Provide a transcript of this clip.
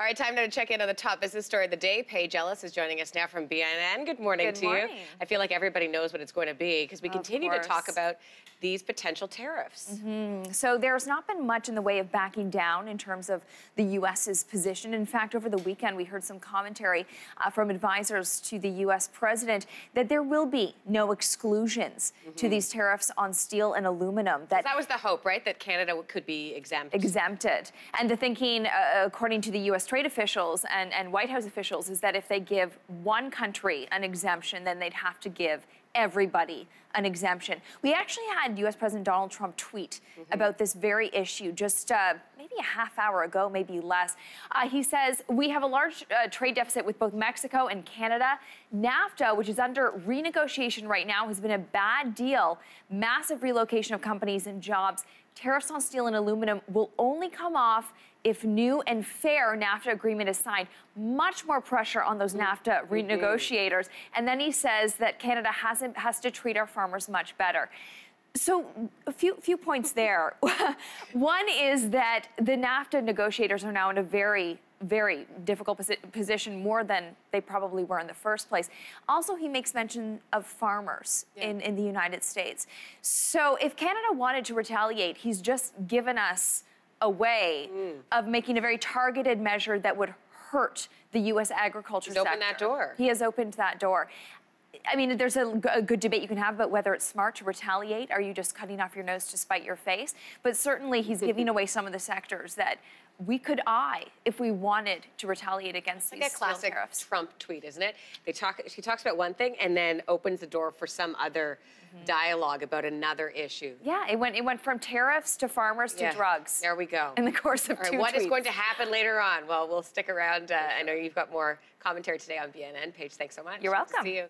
All right, time now to check in on the top business story of the day. Paige Ellis is joining us now from BNN. Good morning Good to morning. you. I feel like everybody knows what it's going to be because we Of continue to talk about these potential tariffs. So there's not been much in the way of backing down in terms of the U.S.'s position. In fact, over the weekend, we heard some commentary uh, from advisors to the U.S. president that there will be no exclusions to these tariffs on steel and aluminum. That That was the hope, right? That Canada could be exempt. exempted. And the thinking, uh, according to the U.S. trade officials and, and White House officials, is that if they give one country an exemption, then they'd have to give everybody an exemption. We actually had U.S. President Donald Trump tweet about this very issue just uh, maybe a half hour ago, maybe less. Uh, he says, We have a large uh, trade deficit with both Mexico and Canada. NAFTA, which is under renegotiation right now, has been a bad deal. Massive relocation of companies and jobs. Tariffs on steel and aluminum will only come off if new and fair NAFTA agreement is signed. Much more pressure on those NAFTA renegotiators. And then he says that Canada hasn't has to treat our farmers much better. So a few few points there. One is that the NAFTA negotiators are now in a very very difficult posi- position more than they probably were in the first place. Also, he makes mention of farmers in, in the United States. So if Canada wanted to retaliate, he's just given us a way mm. of making a very targeted measure that would hurt the U.S. agriculture He's sector. opened that door. He has opened that door. I mean, there's a good debate you can have about whether it's smart to retaliate. Are you just cutting off your nose to spite your face? But certainly, he's giving away some of the sectors that we could eye if we wanted to retaliate against Like these a classic tariffs. Trump tweet, isn't it? They talk. She talks about one thing and then opens the door for some other dialogue about another issue. Yeah, it went it went from tariffs to farmers to Yeah. drugs There we go. in the course of All right, two what is tweets. going to happen later on? Well, we'll stick around. Uh, I know you've got more commentary today on BNN. Paige, thanks so much. You're welcome. See you.